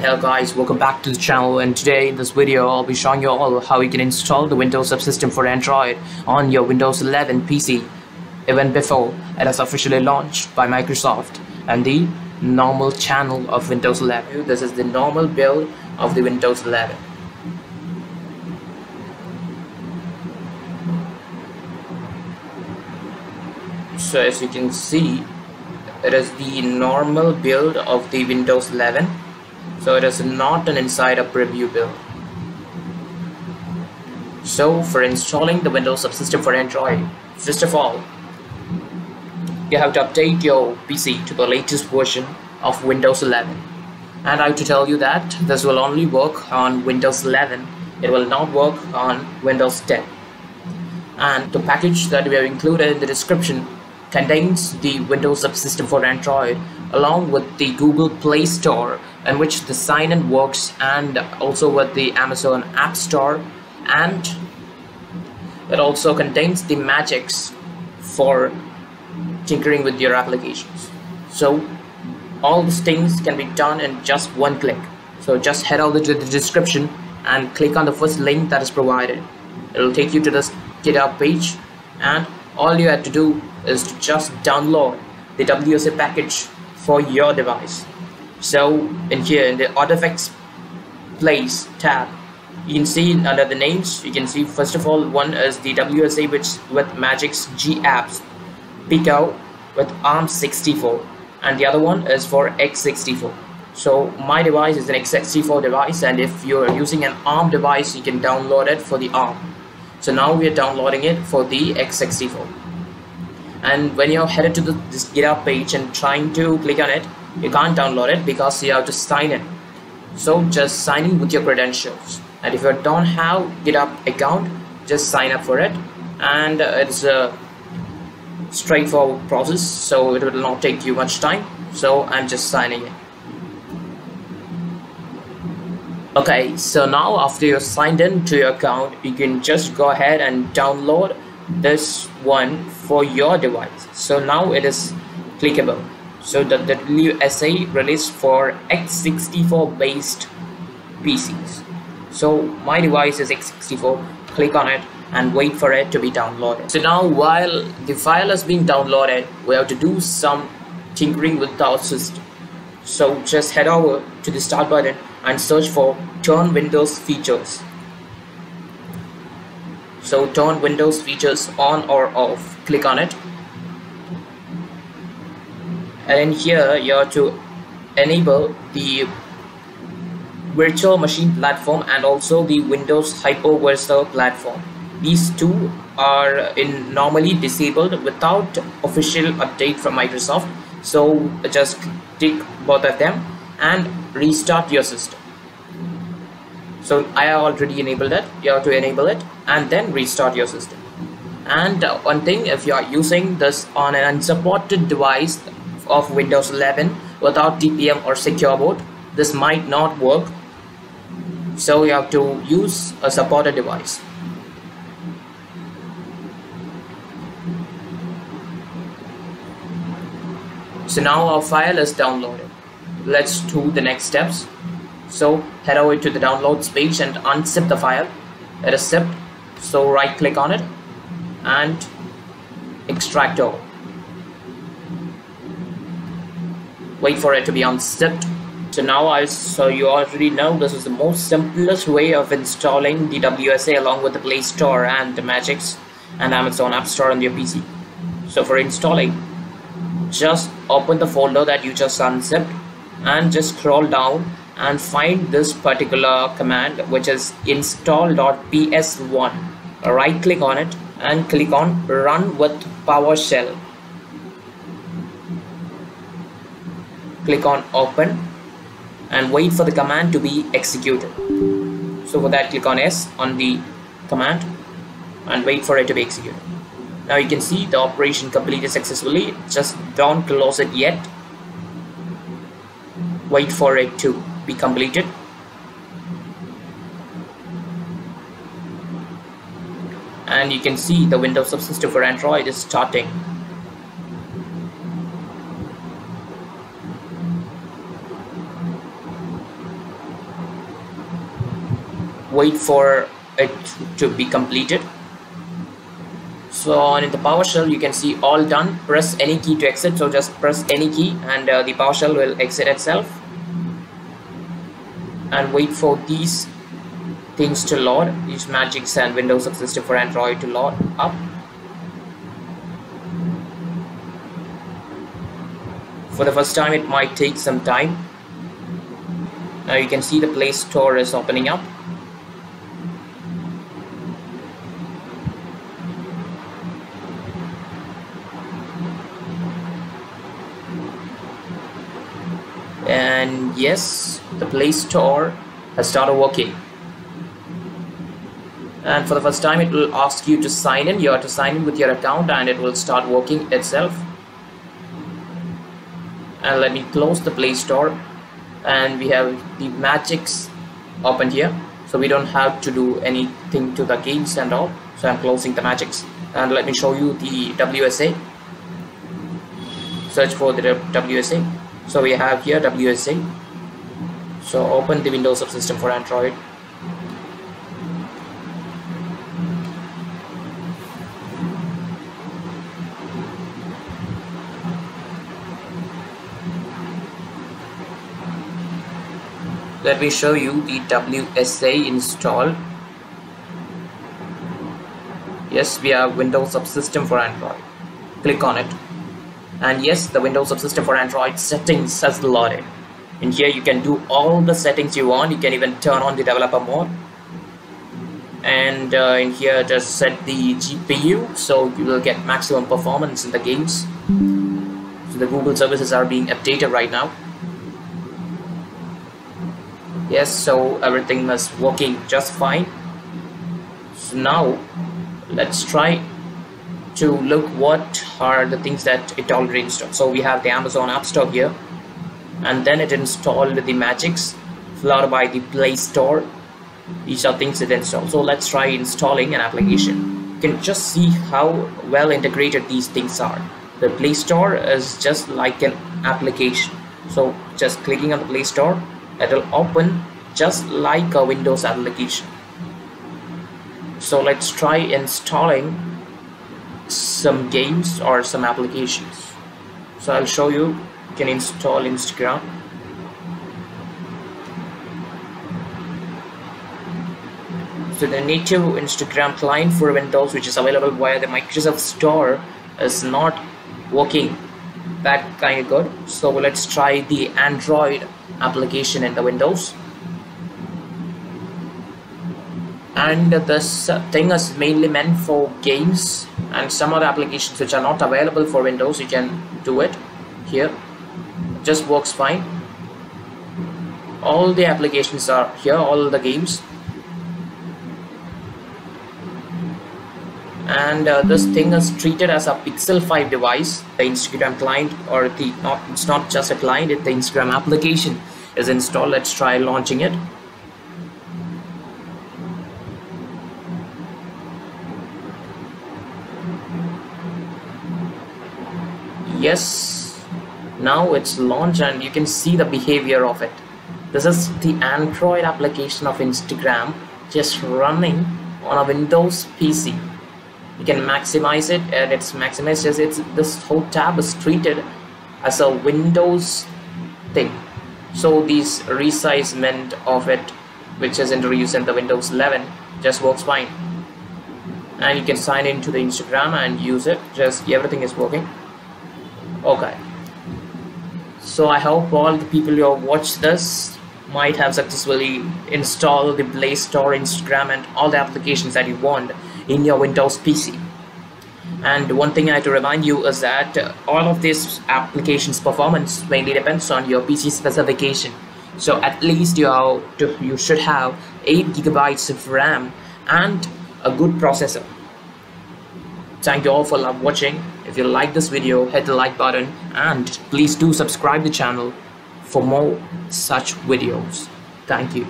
and hello guys. Welcome back to the channel. And today in this video I'll be showing you all how you can install the Windows subsystem for Android on your Windows 11 PC even before it is officially launched by Microsoft and the normal channel of Windows 11 this is the normal build of the Windows 11 so as you can see it is the normal build of the Windows 11 so it is not an insider preview build so for installing the Windows subsystem for Android first of all you have to update your PC to the latest version of Windows 11 and I have to tell you that this will only work on Windows 11 it will not work on Windows 10 and the package that we have included in the description contains the Windows subsystem for Android along with the Google Play Store in which the sign-in works and also with the Amazon App Store. And it also contains the Magisk for tinkering with your applications. So all these things can be done in just one click. So just head over to the description and click on the first link that is provided. It will take you to the GitHub page and all you have to do is to just download the WSA package for your device. So in here in the Artifacts Place tab, you can see under the names, you can see first of all one is the WSA which with Magisk GApps, Pico with ARM64 and the other one is for x64. So my device is an x64 device and if you're using an ARM device you can download it for the ARM. So now we are downloading it for the x64 and when you're headed to the, this GitHub page and trying to click on it you can't download it because you have to sign in. So just sign in with your credentials. And if you don't have GitHub account just sign up for it. And uh, it's a straightforward process so it will not take you much time. So I'm just signing in. Okay so now after you're signed in to your account you can just go ahead and download this one for your device. So now it is clickable. So the WSA released for x64 based PCs so my device is x64 click on it and wait for it to be downloaded. So now while the file is being downloaded we have to do some tinkering with our system. So just head over to the start button and search for turn windows features so turn Windows features on or off. Click on it. And in here you have to enable the virtual machine platform and also the Windows hypervisor platform. These two are in normally disabled without official update from Microsoft. So just tick both of them and restart your system so I already enabled it. You have to enable it and then restart your system. And uh, one thing if you are using this on an unsupported device of Windows 11 without TPM or secure boot this might not work. So you have to use a supported device. So now our file is downloaded. Let's do the next steps so head over to the downloads page and unzip the file. It is zipped so right click on it and extract over. Wait for it to be unzipped. So now I so you already know this is the most simplest way of installing the WSA along with the Play Store and the Magisk and Amazon App Store on your PC so for installing just open the folder that you just unzipped and just scroll down and find this particular command which is install.ps1 right click on it and click on run with PowerShell. Click on open and wait for the command to be executed. So for that click on S on the command and wait for it to be executed. Now you can see the operation completed successfully. Just don't close it yet. Wait for it to be completed. And you can see the Windows subsystem for Android is starting. Wait for it to be completed. So on in the PowerShell you can see all done. Press any key to exit so just press any key and uh, the PowerShell will exit itself and wait for these things to load. These Magisk and Windows Subsystem for Android to load up. For the first time it might take some time. Now you can see the Play Store is opening up. And yes the Play Store has started working. And for the first time it will ask you to sign in. You have to sign in with your account and it will start working itself. And let me close the Play Store. And we have the Magisk open here. So we don't have to do anything to the games and all. So I'm closing the Magisk and let me show you the WSA search for the WSA so we have here WSA so open the Windows subsystem for Android. Let me show you the WSA install yes we have Windows subsystem for Android. Click on it. And yes the Windows subsystem for Android settings has loaded in here you can do all the settings you want. You can even turn on the developer mode. And uh, in here just set the GPU so you will get maximum performance in the games. So the Google services are being updated right now. Yes so everything is working just fine. So now let's try to look what are the things that it already installed. So we have the Amazon App Store here and then it installed the Magisk followed by the Play Store. These are things it installed so let's try installing an application. You can just see how well integrated these things are. The Play Store is just like an application. So just clicking on the Play Store it will open just like a Windows application. So let's try installing some games or some applications. So I'll show you can install Instagram. So the native Instagram client for Windows which is available via the Microsoft Store is not working. That kind of good. So let's try the Android application in the Windows. And this thing is mainly meant for games and some other applications which are not available for Windows. You can do it here just works fine. All the applications are here all the games. And uh, this thing is treated as a pixel 5 device. The instagram client or the not it's not just a client it's the instagram application is installed. Let's try launching it. Yes now it's launched and you can see the behavior of it. This is the android application of instagram just running on a windows pc you can maximize it and it's maximized as it's this whole tab is treated as a windows thing. So this resizement of it which is introduced in the windows 11 just works fine. And you can sign into the instagram and use it. Just everything is working. Okay so i hope all the people who have watched this might have successfully installed the play store instagram and all the applications that you want in your windows pc and one thing i have to remind you is that all of these applications performance mainly depends on your pc specification. So at least you to, you should have 8 gigabytes of ram and a good processor. Thank you all for watching if you like this video, hit the like button and please do subscribe the channel for more such videos. Thank you.